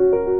you.